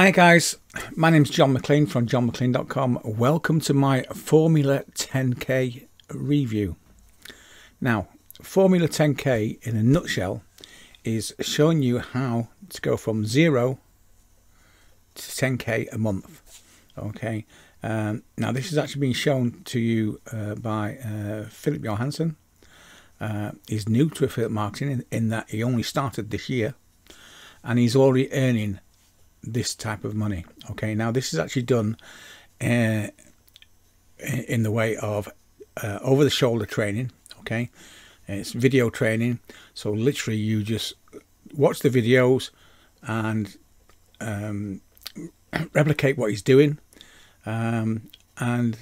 Hi guys, my name's John McClean from john-mcclean.com. Welcome to my Formula 10K review. Now, Formula 10K in a nutshell is showing you how to go from zero to 10K a month. Okay, um, now this is actually being shown to you uh, by uh, Philip Johansson. Uh, he's new to affiliate marketing in, in that he only started this year and he's already earning this type of money. Okay, now this is actually done uh, in the way of uh, over the shoulder training. Okay, it's video training, so literally you just watch the videos and um, replicate what he's doing, um, and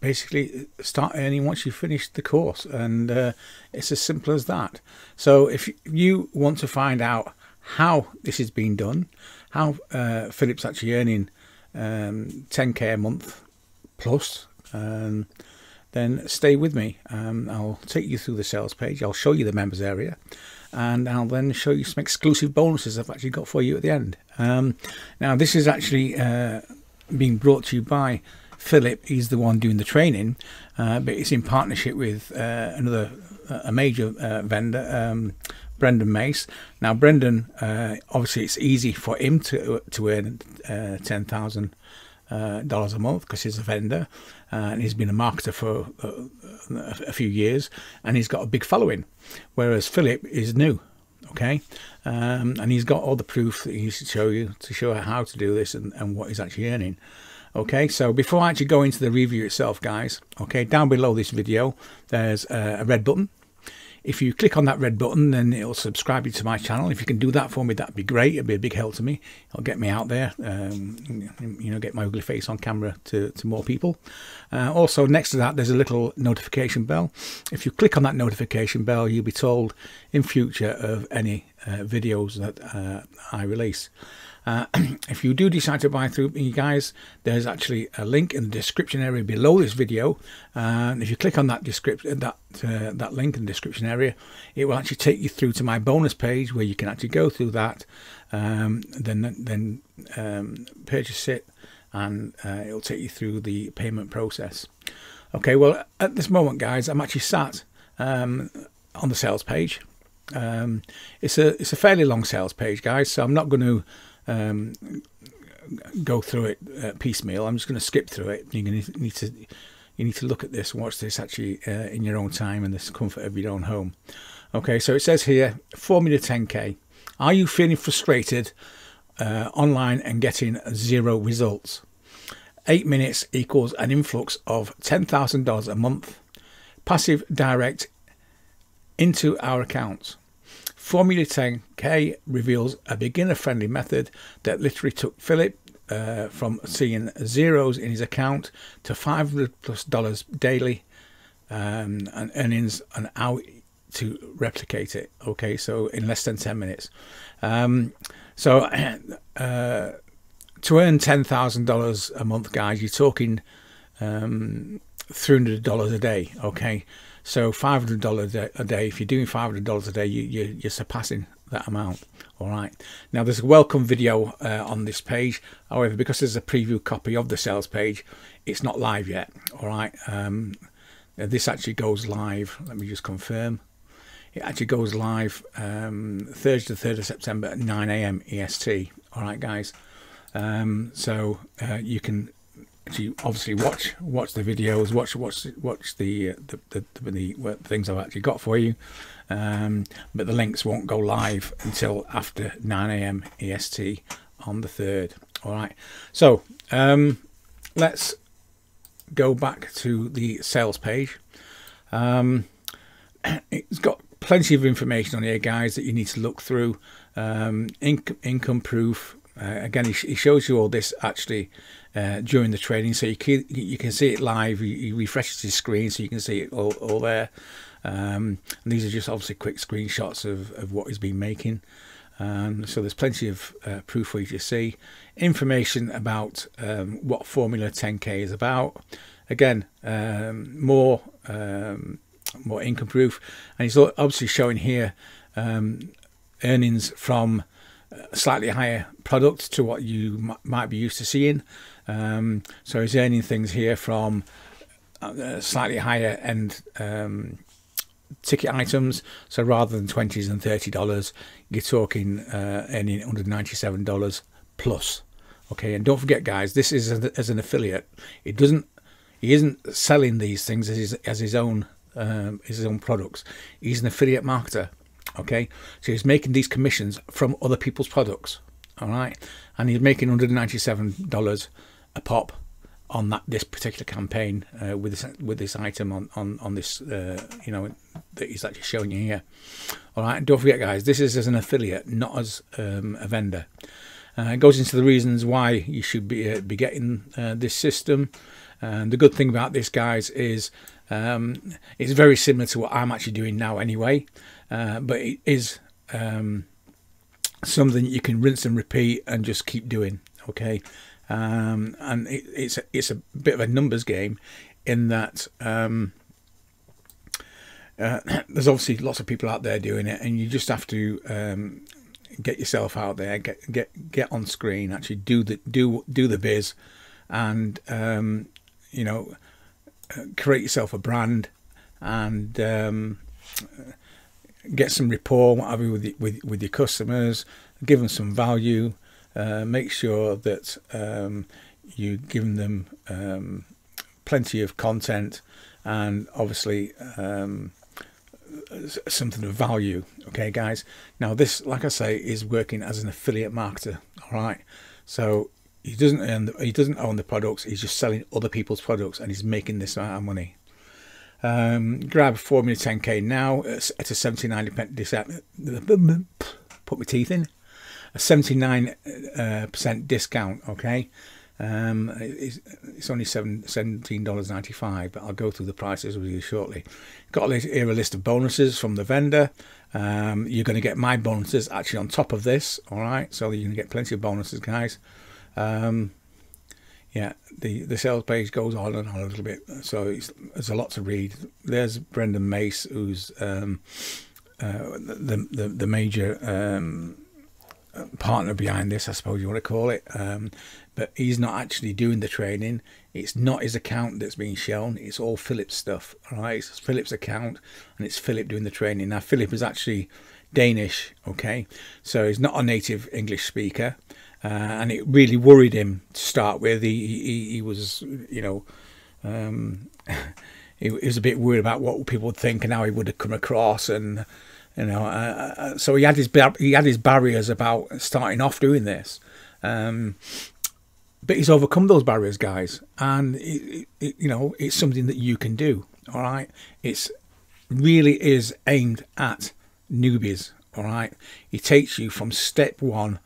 basically start earning once you finish the course. And uh, it's as simple as that. So if you want to find out how this is being done, how uh, Philip's actually earning um, 10k a month plus, um, then stay with me. Um, I'll take you through the sales page. I'll show you the members area, and I'll then show you some exclusive bonuses I've actually got for you at the end. Um, now, this is actually uh, being brought to you by Philip. He's the one doing the training, uh, but it's in partnership with uh, another a major uh, vendor. Brendan Mace. Now, Brendan, uh, obviously, it's easy for him to to earn uh, ten thousand uh, dollars a month because he's a vendor uh, and he's been a marketer for uh, a few years and he's got a big following. Whereas Philip is new, okay, um, and he's got all the proof that he should show you to show how to do this and, and what he's actually earning. Okay, so before I actually go into the review itself, guys, okay, down below this video, there's a red button if you click on that red button, then it'll subscribe you to my channel. If you can do that for me, that'd be great. It'd be a big help to me. It'll get me out there, um, you know, get my ugly face on camera to, to more people. Uh, also, next to that, there's a little notification bell. If you click on that notification bell, you'll be told in future of any uh, videos that uh, I release. Uh, if you do decide to buy through me, guys, there's actually a link in the description area below this video. And if you click on that description, that uh, that link in the description area, it will actually take you through to my bonus page where you can actually go through that, um, then then um, purchase it, and uh, it'll take you through the payment process. Okay, well at this moment, guys, I'm actually sat um, on the sales page. Um, it's a it's a fairly long sales page, guys, so I'm not going to um, go through it uh, piecemeal. I'm just going to skip through it. You're going to need to you need to look at this, watch this actually uh, in your own time and the comfort of your own home. Okay, so it says here Formula 10K. Are you feeling frustrated uh, online and getting zero results? Eight minutes equals an influx of $10,000 a month, passive direct into our accounts. Formula 10K reveals a beginner friendly method that literally took Philip uh, from seeing zeros in his account to 500 plus dollars daily um, and earnings an hour to replicate it. Okay, so in less than 10 minutes. Um, so uh, to earn $10,000 a month, guys, you're talking um, $300 a day. Okay, so $500 a day, if you're doing $500 a day, you, you, you're surpassing that amount. All right. Now there's a welcome video uh, on this page. However, because there's a preview copy of the sales page, it's not live yet. All right. Um, this actually goes live. Let me just confirm. It actually goes live um, Thursday, the 3rd of September at 9 a.m. EST. All right, guys. Um, so uh, you can actually obviously watch watch the videos, watch watch watch the uh, the, the, the, the things I've actually got for you. Um, but the links won't go live until after 9 a.m. EST on the third. All right. So um, let's go back to the sales page. Um, it's got plenty of information on here, guys, that you need to look through. Um, inc income proof. Uh, again, he, he, shows you all this actually uh, during the training, so you can you can see it live. He, he refreshes his screen so you can see it all, all there. Um, and these are just obviously quick screenshots of, of what he's been making. Um, so there's plenty of uh, proof for you to see. Information about um, what Formula 10K is about. Again, um, more um, more income proof. And he's obviously showing here um, earnings from slightly higher product to what you might be used to seeing. Um, so he's earning things here from uh, slightly higher end um, ticket items. So rather than twenties and thirty dollars, you're talking uh, earning one hundred ninety-seven dollars plus. Okay, and don't forget, guys, this is as an affiliate. It doesn't. He isn't selling these things as his as his own um, his own products. He's an affiliate marketer. Okay, so he's making these commissions from other people's products. All right, and he's making one hundred ninety-seven dollars a pop on that this particular campaign uh, with this with this item on on on this uh, you know that he's actually showing you here. All right, don't forget, guys, this is as an affiliate, not as um, a vendor. Uh, it goes into the reasons why you should be uh, be getting uh, this system. And the good thing about this, guys, is um, it's very similar to what I'm actually doing now, anyway. Uh, but it is um, something you can rinse and repeat and just keep doing. Okay, um, and it, it's a, it's a bit of a numbers game in that um, uh, there's obviously lots of people out there doing it, and you just have to um, get yourself out there, get get get on screen, actually do the do do the biz, and um, you know uh, create yourself a brand and um, get some rapport, with, with with your customers, give them some value, uh, make sure that um, you give them um, plenty of content and obviously um, something of value. Okay, guys. Now this, like I say, is working as an affiliate marketer. All right. So he doesn't own the, he doesn't own the products. He's just selling other people's products, and he's making this amount of money. Um, grab Formula 10k now at a 79 percent. Put my teeth in a 79% uh, discount, okay? Um, it's, it's, only seven, $17.95, but I'll go through the prices with you shortly. Got here a list of bonuses from the vendor. Um, you're going to get my bonuses actually on top of this, all right? So you're going to get plenty of bonuses, guys. Um, yeah, the, the sales page goes on and on a little bit, so there's a lot to read. There's Brendan Mace, who's um, uh, the, the, the major um, partner behind this, I suppose you want to call it. Um, but he's not actually doing the training. It's not his account that's being shown. It's all Philip's stuff. All right, it's Philip's account, and it's Philip doing the training. Now Philip is actually Danish. Okay, so he's not a native English speaker, uh, and it really worried him to start with. He he, he was, you know. Um, he was a bit worried about what people would think and how he would have come across and you know, uh, uh, so he had his he had his barriers about starting off doing this, um, but he's overcome those barriers, guys. And it, it, you know, it's something that you can do. All right, it's really is aimed at newbies. All right, it takes you from step one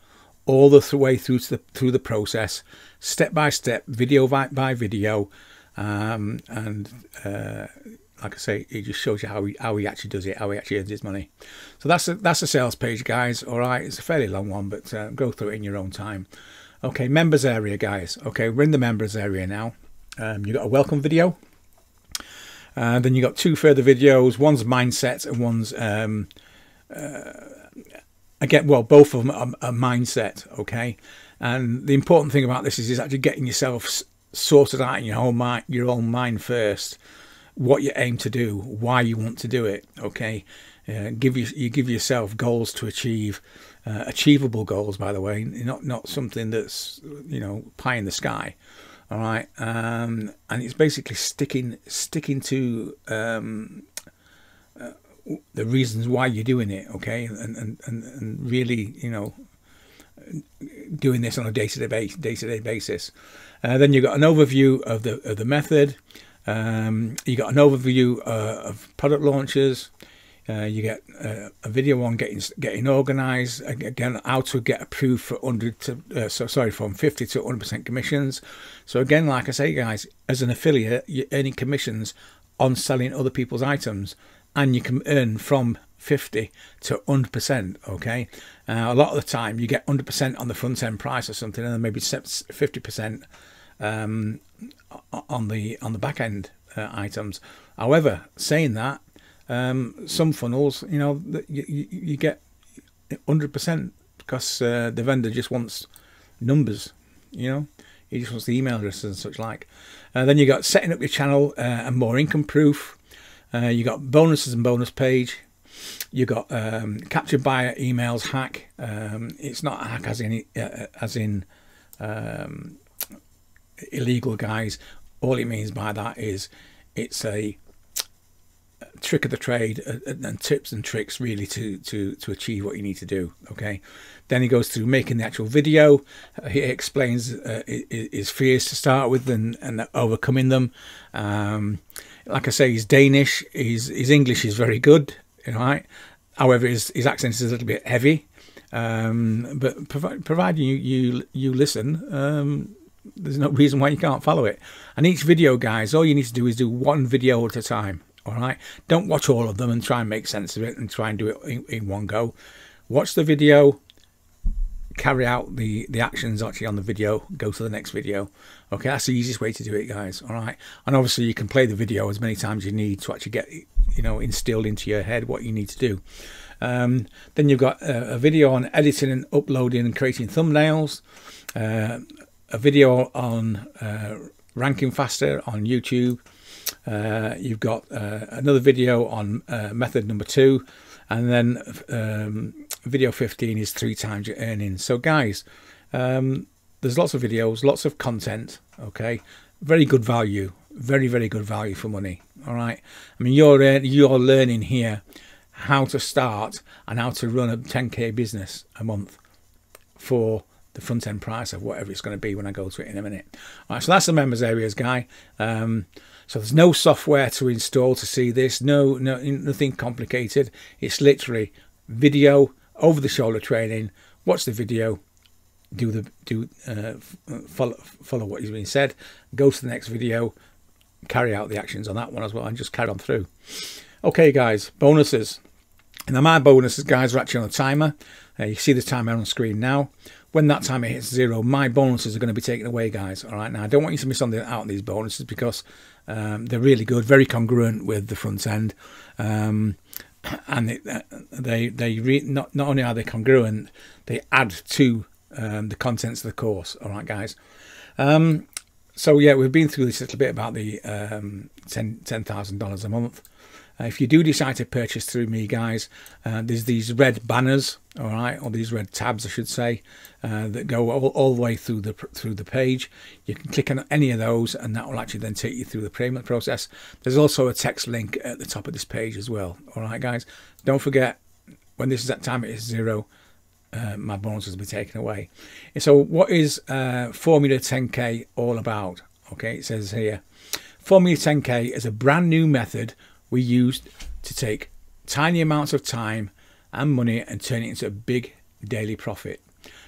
all the way through to the through the process, step by step, video by, by video, um, and uh, like I say, it just shows you how he how he actually does it, how he actually earns his money. So that's a, that's a sales page, guys. All right, it's a fairly long one, but uh, go through it in your own time. Okay, members area, guys. Okay, we're in the members area now. Um, you got a welcome video. Uh, then you got two further videos. One's mindset and one's um, uh, again, well, both of them are, are mindset. Okay, and the important thing about this is, is actually getting yourself sorted out in your own mind, your own mind first what you aim to do, why you want to do it. Okay, uh, give you you give yourself goals to achieve, uh, achievable goals, by the way, not not something that's you know pie in the sky. All right, um, and it's basically sticking sticking to um, uh, the reasons why you're doing it. Okay, and and and, and really you know doing this on a day-to-day day-to-day basis. Uh, then you've got an overview of the of the method. Um, you got an overview uh, of product launches. Uh, you get uh, a video on getting getting organised. Again, how to get approved for 100 to uh, so sorry from 50 to 100 percent commissions. So again, like I say, guys, as an affiliate, you're earning commissions on selling other people's items, and you can earn from 50 to 100 percent. Okay, uh, a lot of the time you get 100 percent on the front end price or something, and then maybe 50 percent um, on the on the back end uh, items. However, saying that, um, some funnels, you know, you, you, get 100% because uh, the vendor just wants numbers, you know. He just wants the email addresses and such like. Uh, then you got setting up your channel uh, and more income proof. Uh, you got bonuses and bonus page. You got um, captured buyer emails hack. Um, it's not a hack as in uh, as in um, illegal guys. All it means by that is it's a trick of the trade and tips and tricks really to to to achieve what you need to do okay? Then he goes through making the actual video. He explains uh, his fears to start with and, and overcoming them. Um, like i say he's danish. His his english is very good you know, right? However his, his accent is a little bit heavy. Um, but provi providing you you you listen um, there's no reason why you can't follow it. And each video guys all you need to do is do one video at a time all right? Don't watch all of them and try and make sense of it and try and do it in, in one go. Watch the video carry out the the actions actually on the video go to the next video okay? That's the easiest way to do it guys all right? And obviously you can play the video as many times you need to actually get you know instilled into your head what you need to do. Um, then you've got a, a, video on editing and uploading and creating thumbnails. Uh, a video on uh, ranking faster on youtube uh, you've got uh, another video on uh, method number two, and then um, video 15 is three times your earnings. So guys, um, there's lots of videos, lots of content, okay? Very good value, very, very good value for money, all right? I mean, you're, you're learning here how to start and how to run a 10k business a month for the front end price of whatever it's going to be when I go to it in a minute. All right, so that's the members areas, guy. Um, so there's no software to install to see this, no, no, nothing complicated. It's literally video, over the shoulder training. Watch the video, do the do uh, follow follow what is being said. Go to the next video, carry out the actions on that one as well, and just carry on through. Okay, guys, bonuses. Now my bonuses, guys, are actually on a timer. Uh, you see the timer on screen now when that time it hits zero, my bonuses are going to be taken away, guys. All right, now I don't want you to miss out on these bonuses because um, they're really good, very congruent with the front end, um, and it, uh, they they re- not not only are they congruent, they add to um, the contents of the course. All right, guys. Um, so yeah, we've been through this a little bit about the um, ten ten thousand dollars a month. Uh, if you do decide to purchase through me, guys, uh, there's these red banners, all right, or these red tabs, I should say, uh, that go all, all, the way through the through the page. You can click on any of those, and that will actually then take you through the payment process. There's also a text link at the top of this page as well. All right, guys, don't forget when this is at time it is zero. Uh, my bonuses will be taken away. And so, what is uh, Formula 10K all about? Okay, it says here Formula 10K is a brand new method we used to take tiny amounts of time and money and turn it into a big daily profit.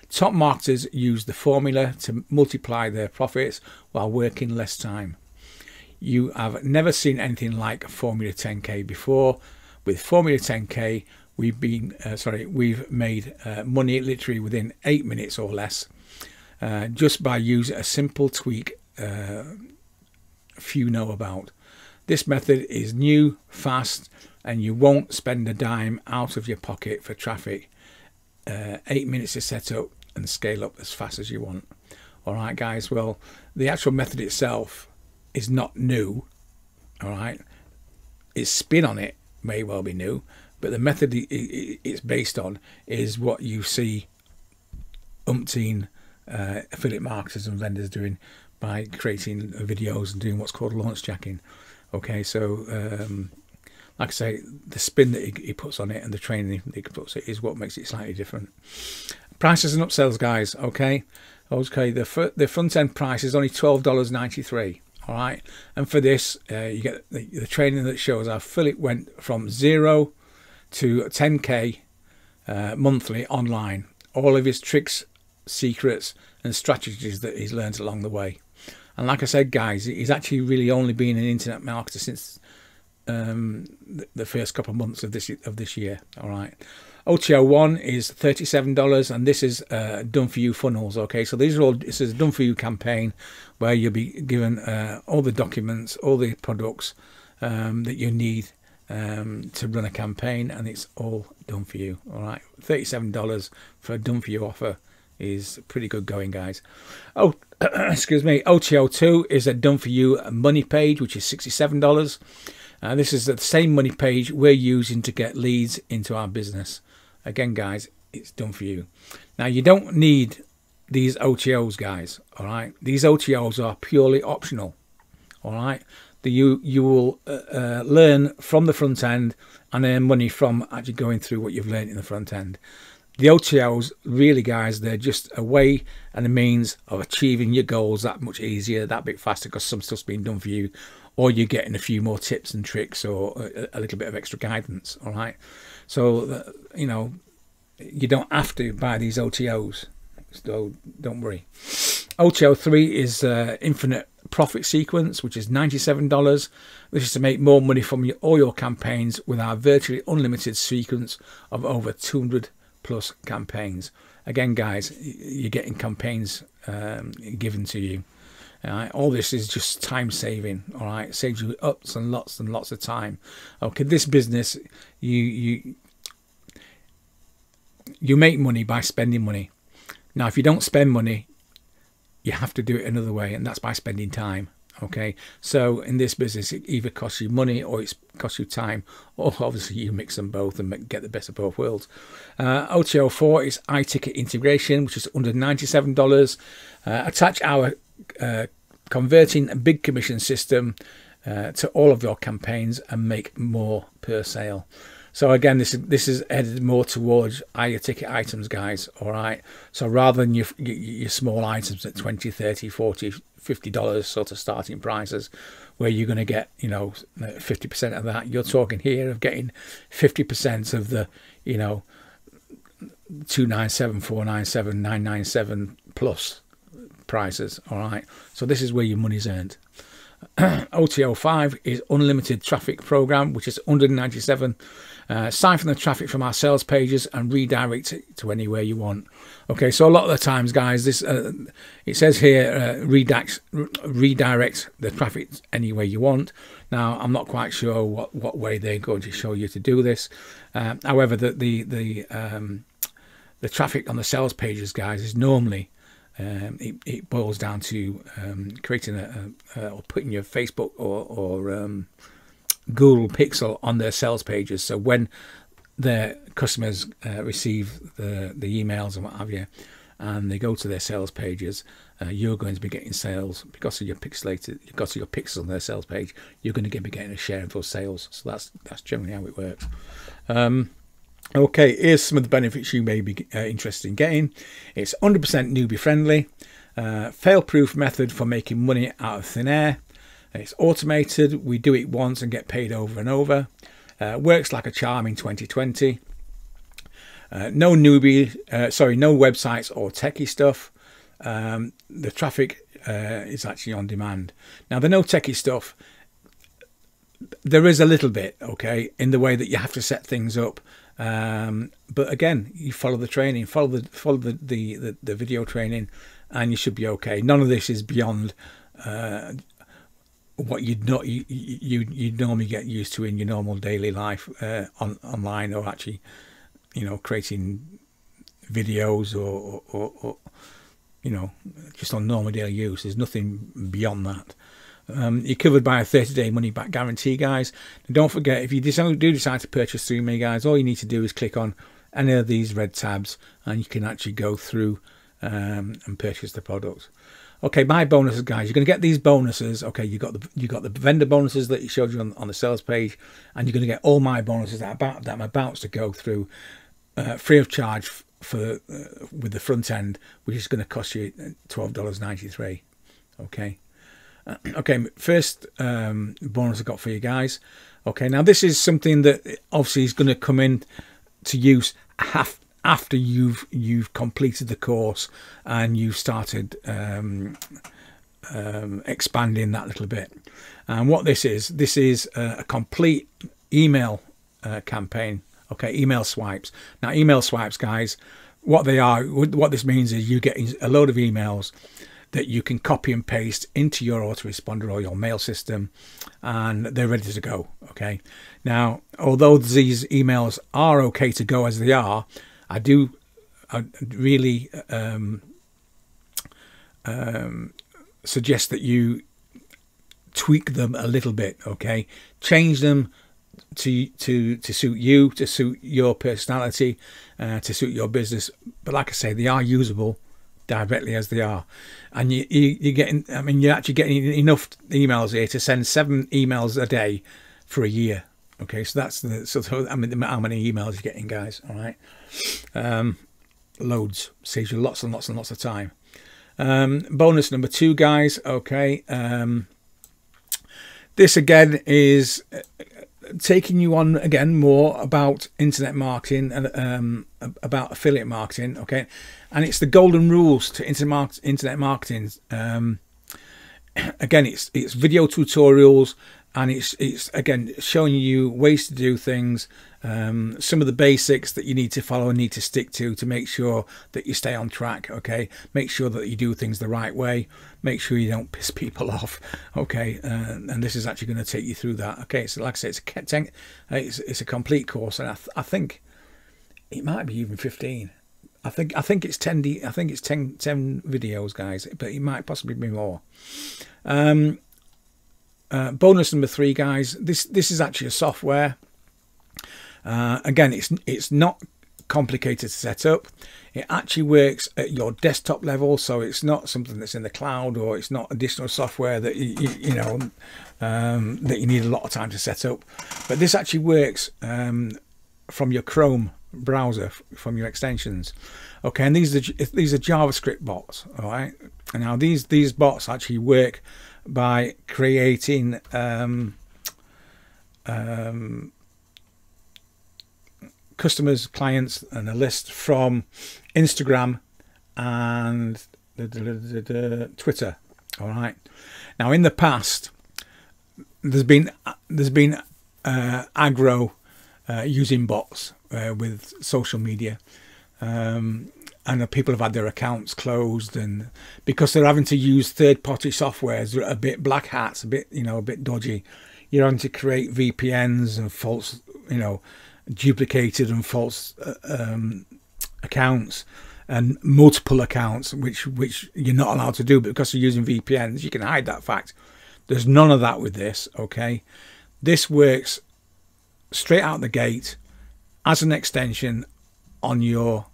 Top marketers use the formula to multiply their profits while working less time. You have never seen anything like Formula 10K before. With Formula 10K, we've been uh, sorry, we've made uh, money literally within eight minutes or less, uh, just by using a simple tweak uh, few know about. This method is new, fast, and you won't spend a dime out of your pocket for traffic. Uh, eight minutes to set up and scale up as fast as you want. All right, guys. Well, the actual method itself is not new. All right, its spin on it may well be new, but the method it's based on is what you see umpteen uh, affiliate marketers and vendors doing by creating videos and doing what's called launch jacking. Okay, so um, like I say, the spin that he, he, puts on it and the training he puts it is what makes it slightly different. Prices and upsells, guys. Okay, okay. The the front end price is only twelve dollars ninety three. All right, and for this, uh, you get the, the, training that shows how Philip went from zero to 10k uh, monthly online. All of his tricks, secrets, and strategies that he's learned along the way. And like I said, guys, he's actually really only been an internet marketer since um, the first couple of months of this of this year. All right. OTO one is thirty seven dollars, and this is uh, done for you funnels. Okay, so these are all this is done for you campaign where you'll be given uh, all the documents, all the products um, that you need um, to run a campaign, and it's all done for you. All right, thirty-seven dollars for a done for you offer is pretty good going, guys. Oh, excuse me. OTO2 is a done for you money page, which is sixty-seven dollars. Uh, this is the same money page we're using to get leads into our business. Again, guys, it's done for you. Now, you don't need these OTOs, guys. All right, these OTOs are purely optional. All right, the, you you will uh, uh, learn from the front end and earn money from actually going through what you've learned in the front end. The OTOs, really, guys, they're just a way and a means of achieving your goals that much easier, that bit faster, because some stuff's been done for you, or you're getting a few more tips and tricks or a, a little bit of extra guidance. All right, so uh, you know you don't have to buy these OTOs, so don't worry. OTO three is uh, infinite profit sequence, which is $97. This is to make more money from your, all your campaigns with our virtually unlimited sequence of over 200 plus campaigns. Again, guys, you're getting campaigns um, given to you. Right? All this is just time saving. All right, saves you ups and lots and lots of time. Okay, this business, you you you make money by spending money. Now, if you don't spend money, you have to do it another way, and that's by spending time. Okay, so in this business, it either costs you money or it costs you time, or obviously you mix them both and get the best of both worlds. Uh, OTO4 is High Ticket integration, which is under $97. Uh, attach our uh, converting a big commission system uh, to all of your campaigns and make more per sale. So again, this is this is headed more towards higher ticket items, guys. All right. So rather than your your small items at 20, 30, 40, 50 dollars sort of starting prices, where you're going to get you know 50 percent of that, you're talking here of getting 50 percent of the you know 297, 497, 997 plus prices. All right. So this is where your money's earned. OTO5 is unlimited traffic program, which is 197 uh, siphon the traffic from our sales pages and redirect it to anywhere you want. Okay, so a lot of the times, guys, this uh, it says here uh, redact, redirect the traffic anywhere you want. Now, I'm not quite sure what, what way they're going to show you to do this. Uh, however, the the the um, the traffic on the sales pages, guys, is normally um, it, it, boils down to um, creating a, a, or putting your Facebook or, or um, Google Pixel on their sales pages. So when their customers uh, receive the, the emails and what have you, and they go to their sales pages, uh, you're going to be getting sales because of your pixelated, because of your pixels on their sales page. You're going to be getting a share of those sales. So that's that's generally how it works. Um, okay, here's some of the benefits you may be uh, interested in getting. It's 100% newbie friendly, uh, fail-proof method for making money out of thin air. It's automated. We do it once and get paid over and over. Uh, works like a charm in 2020. Uh, no newbie, uh, sorry, no websites or techie stuff. Um, the traffic uh, is actually on demand. Now, the no techie stuff, there is a little bit, okay, in the way that you have to set things up. Um, but again, you follow the training, follow the follow the, the, the, the video training, and you should be okay. None of this is beyond uh, what you'd not you you you'd normally get used to in your normal daily life uh, on online or actually you know creating videos or, or, or, you know just on normal daily use there's nothing beyond that um, you're covered by a 30 day money back guarantee guys and don't forget if you do decide to purchase through me guys all you need to do is click on any of these red tabs and you can actually go through um, and purchase the product okay, my bonuses, guys, you're going to get these bonuses. Okay, you got the you got the vendor bonuses that you showed you on, on the sales page, and you're going to get all my bonuses that, about, that I'm about to go through uh, free of charge for uh, with the front end, which is going to cost you twelve dollars ninety three. Okay. Okay, first um, bonus I got for you guys. Okay, now this is something that obviously is going to come in to use after you've you've completed the course and you've started um, um, expanding that little bit. And what this is, this is a, a complete email uh, campaign. Okay, email swipes. Now, email swipes, guys, what they are, what this means is you get a load of emails that you can copy and paste into your autoresponder or your mail system and they're ready to go okay? Now although these emails are okay to go as they are i do I really um, um, suggest that you tweak them a little bit okay? Change them to to to suit you to suit your personality uh, to suit your business. But like i say they are usable directly as they are. And you, you you're getting i mean you're actually getting enough emails here to send seven emails a day for a year. Okay so that's the of i mean how many emails you're getting guys all right? Um loads. Saves you lots and lots and lots of time. Um bonus number two guys okay um this again is taking you on again more about internet marketing and um, about affiliate marketing. Okay, and it's the golden rules to internet marketing. Um, again, it's it's video tutorials and it's it's again showing you ways to do things um, some of the basics that you need to follow and need to stick to to make sure that you stay on track okay? Make sure that you do things the right way. Make sure you don't piss people off okay? Uh, and this is actually going to take you through that okay? So like I say it's a, ten, it's, it's a complete course and I, th I think it might be even 15 I think I think it's 10 D, I think it's 10, 10 videos guys but it might possibly be more. Um, uh, bonus number three, guys. This this is actually a software. Uh, again, it's it's not complicated to set up. It actually works at your desktop level, so it's not something that's in the cloud or it's not additional software that you you, you know um, that you need a lot of time to set up. But this actually works um, from your Chrome browser from your extensions. Okay, and these are these are JavaScript bots. All right, and now these these bots actually work by creating um, um, customers, clients, and a list from Instagram and the, Twitter. All right. Now, in the past, there's been there's been uh, uh, using bots uh, with social media. Um, and people have had their accounts closed and because they're having to use third-party softwares a bit black hats a bit you know a bit dodgy you're having to create vpns and false you know duplicated and false uh, um, accounts and multiple accounts which which you're not allowed to do but because you're using vpns you can hide that fact there's none of that with this okay this works straight out the gate as an extension on your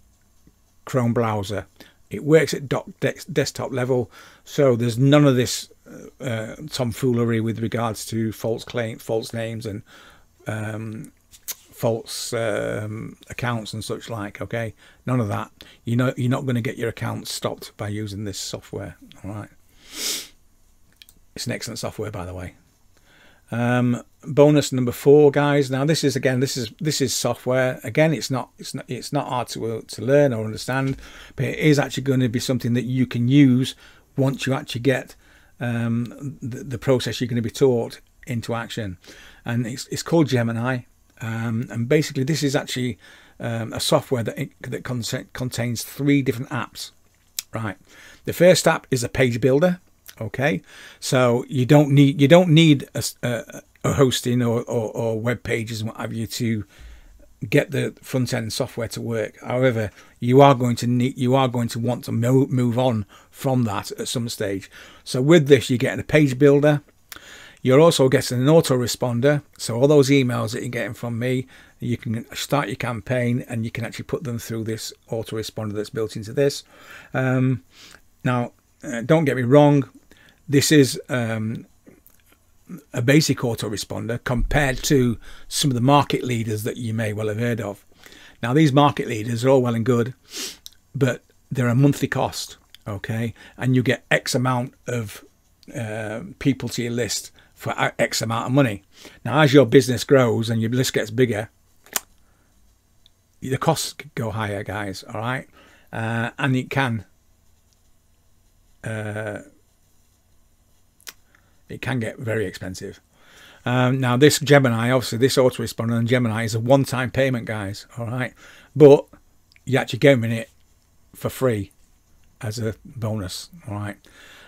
Chrome browser. It works at doc desktop level, so there's none of this uh, uh, tomfoolery with regards to false claim, false names, and um, false um, accounts and such like. Okay, none of that. You know, you're not going to get your account stopped by using this software. All right. It's an excellent software, by the way. Um, bonus number four, guys. Now this is again, this is this is software. Again, it's not it's not it's not hard to uh, to learn or understand, but it is actually going to be something that you can use once you actually get um, the, the, process you're going to be taught into action. And it's it's called Gemini. Um, and basically, this is actually um, a software that that contains three different apps. Right. The first app is a page builder okay so you don't need you don't need a, a, a hosting or, or, or, web pages and what have you to get the front end software to work however you are going to need you are going to want to move, move on from that at some stage so with this you're getting a page builder you're also getting an autoresponder so all those emails that you're getting from me you can start your campaign and you can actually put them through this autoresponder that's built into this um, now uh, don't get me wrong this is um, a basic autoresponder compared to some of the market leaders that you may well have heard of. Now, these market leaders are all well and good, but they're a monthly cost, okay? And you get X amount of uh, people to your list for X amount of money. Now, as your business grows and your list gets bigger, the costs go higher, guys, all right? Uh, and it can uh, it can get very expensive. Um, now this Gemini, obviously this autoresponder on Gemini is a one-time payment, guys. All right, but you actually get it for free as a bonus. All right.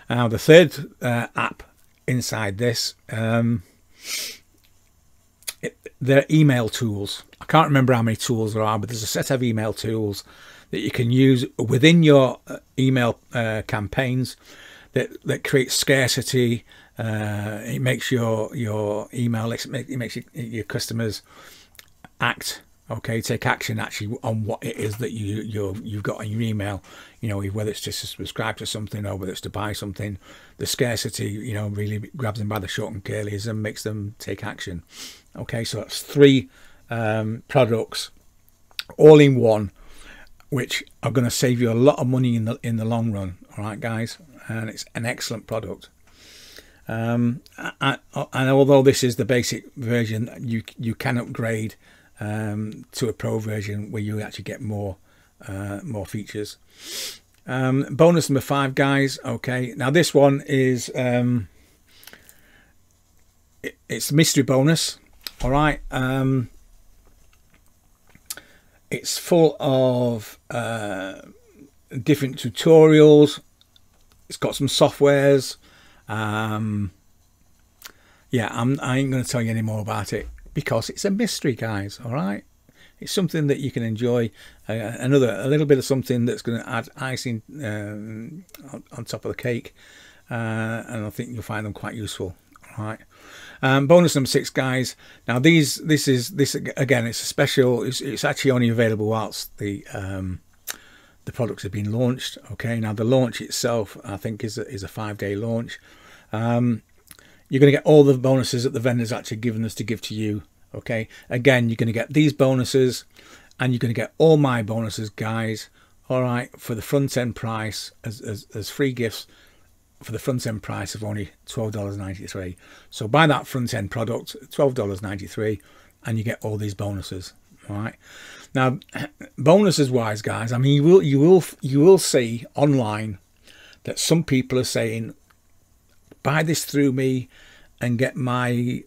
Now the third uh, app inside this, um, they're email tools. I can't remember how many tools there are, but there's a set of email tools that you can use within your uh, email uh, campaigns that that creates scarcity. Uh, it makes your your email it makes your customers act okay take action actually on what it is that you you you've got in your email. You know whether it's just to subscribe to something or whether it's to buy something. The scarcity you know really grabs them by the short and curlies and makes them take action. Okay so that's three um, products all in one which are going to save you a lot of money in the in the long run. All right guys? And it's an excellent product. Um, and although this is the basic version you you can upgrade um, to a pro version where you actually get more uh, more features. Um, bonus number five, guys. Okay, now this one is um, it, it's mystery bonus. All right, um, it's full of uh, different tutorials. It's got some softwares. Um, yeah, I'm, I ain't going to tell you any more about it because it's a mystery, guys. All right, it's something that you can enjoy. Uh, another a little bit of something that's going to add icing um, on, on, top of the cake, uh, and I think you'll find them quite useful. All right. Um, bonus number six, guys. Now these, this is this again. It's a special. It's, it's actually only available whilst the um, the products have been launched. Okay. Now the launch itself, I think, is a, is a five day launch. Um, you're going to get all the bonuses that the vendor's actually given us to give to you. Okay, again, you're going to get these bonuses and you're going to get all my bonuses, guys. All right, for the front end price as, as, as free gifts for the front end price of only $12.93. So buy that front end product, $12.93, and you get all these bonuses. All right. Now, bonuses wise, guys, I mean, you will you will you will see online that some people are saying, buy this through me and get my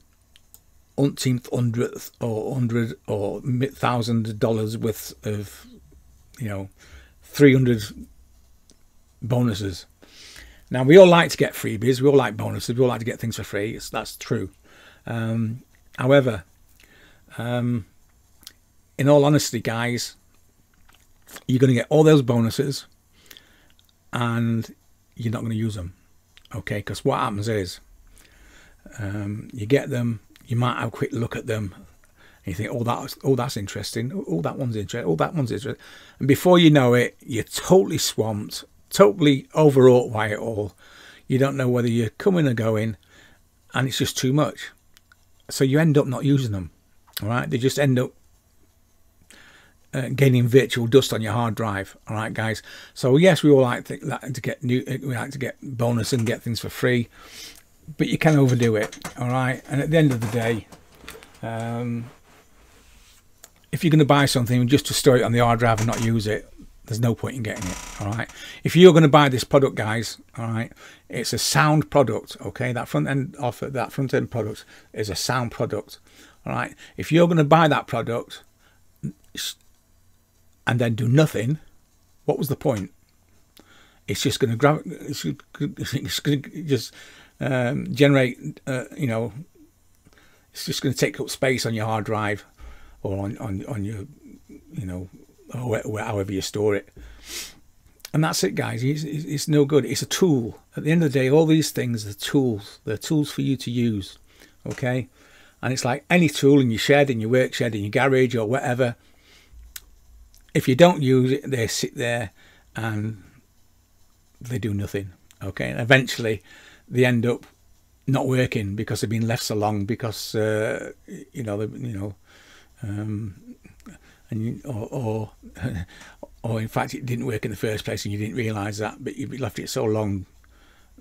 umpteenth hundredth or hundred or thousand dollars worth of you know 300 bonuses. Now we all like to get freebies. We all like bonuses. We all like to get things for free. It's, that's true. Um, however um, in all honesty guys you're going to get all those bonuses and you're not going to use them okay because what happens is um, you get them you might have a quick look at them and you think oh that's oh that's interesting. Oh that one's interesting oh that one's interesting and before you know it you're totally swamped totally overwrought by it all. You don't know whether you're coming or going and it's just too much. So you end up not using them all right? They just end up uh, gaining virtual dust on your hard drive. All right, guys. So yes, we all like to, to get new, we like to get bonus and get things for free, but you can overdo it. All right, and at the end of the day, um, if you're going to buy something just to store it on the hard drive and not use it, there's no point in getting it. All right. If you're going to buy this product, guys, all right, it's a sound product. Okay, that front end offer, that front end product is a sound product. All right. If you're going to buy that product and then do nothing, what was the point? It's just going to grab. It's, going to just um, generate. Uh, you know, it's just going to take up space on your hard drive or on on on your, you know, however you store it. And that's it, guys. It's, it's, no good. It's a tool. At the end of the day, all these things are tools. They're tools for you to use. Okay? And it's like any tool in your shed, in your work shed, in your garage, or whatever if you don't use it, they sit there and they do nothing. Okay, and eventually they end up not working because they've been left so long because uh, you know you know um, and or, or or in fact it didn't work in the first place and you didn't realise that, but you've left it so long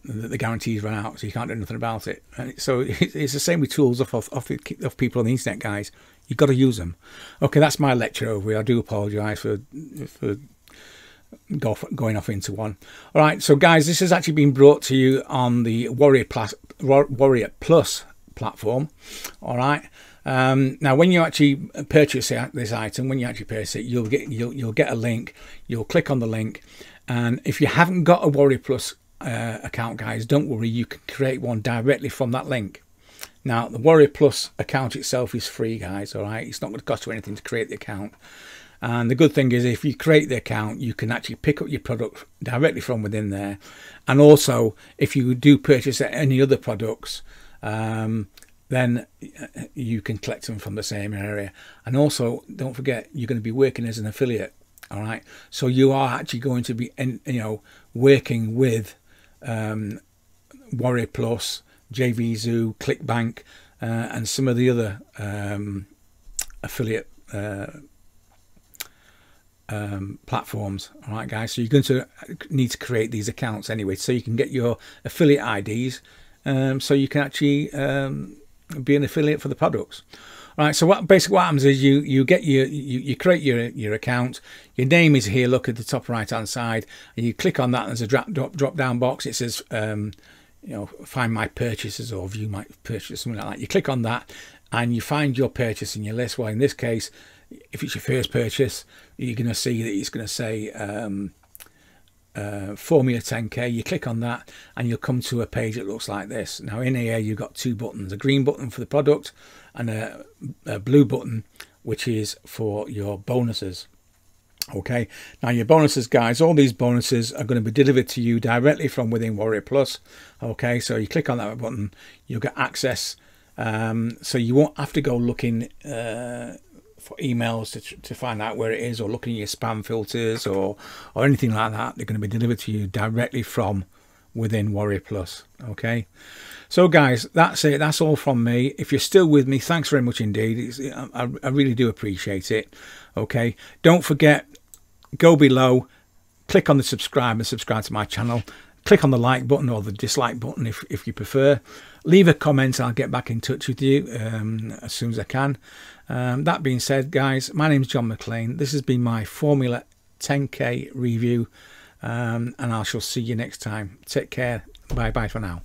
that the guarantees run out, so you can't do nothing about it. And so it's the same with tools of, of, of people on the internet, guys. You've got to use them. Okay, that's my lecture over here. I do apologise for for go, going off into one. All right, so guys, this has actually been brought to you on the Warrior Plus, Warrior Plus platform. All right. Um, now, when you actually purchase this item, when you actually purchase it, you'll get you'll you'll get a link. You'll click on the link, And if you haven't got a Warrior Plus uh, account, guys, don't worry, you can create one directly from that link. Now, the Warrior Plus account itself is free, guys, all right? It's not going to cost you anything to create the account. And the good thing is if you create the account, you can actually pick up your product directly from within there. And also, if you do purchase any other products, um, then you can collect them from the same area. And also, don't forget, you're going to be working as an affiliate. All right. So you are actually going to be, in, you know, working with um, Warrior Plus, JVZoo, ClickBank, uh, and some of the other um, affiliate uh, um, platforms. All right, guys. So you're going to need to create these accounts anyway, so you can get your affiliate IDs, um, so you can actually um, be an affiliate for the products. All right. So what basically what happens is you you get your you, you create your your account. Your name is here. Look at the top right hand side, and you click on that. There's a drop drop drop down box. It says um, you know find my purchases or view my purchase something like that. You click on that, and you find your purchase in your list. Well, in this case if it's your first purchase, you're going to see that it's going to say um, uh, Formula 10K. You click on that and you'll come to a page that looks like this. Now in here you've got two buttons, a green button for the product and a, a blue button which is for your bonuses. Okay, now your bonuses, guys, all these bonuses are going to be delivered to you directly from within Warrior Plus. Okay, so you click on that button, you'll get access. Um, so you won't have to go looking uh, for emails to, to find out where it is or looking at your spam filters or or anything like that. They're going to be delivered to you directly from within warrior plus. Okay so guys that's it. That's all from me. If you're still with me thanks very much indeed. I, I really do appreciate it. Okay don't forget go below click on the subscribe and subscribe to my channel click on the like button or the dislike button if, if you prefer. Leave a comment, I'll get back in touch with you um, as soon as I can. Um, that being said, guys, my name is John McClean. This has been my Formula 10K review, um, and I shall see you next time. Take care. Bye bye for now.